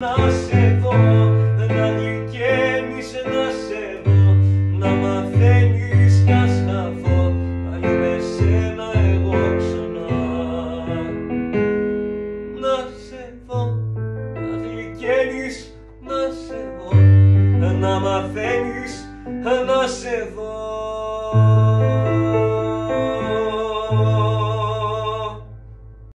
Να σε δω, να γλυκαίνεις, να σε δω Να μαθαίνεις κι ας χαθώ. Πάλι με σένα εγώ ξανά. Να σε δω, να γλυκαίνεις, να σε δω Να μαθαίνεις, να σε δω.